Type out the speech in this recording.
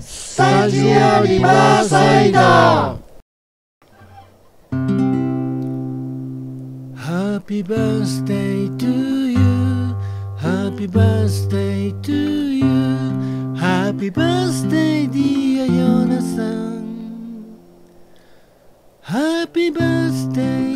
スタジオリバーサイド Happy birthday to you. Happy birthday to you. Happy birthday dear ヨナさん Happy birthday.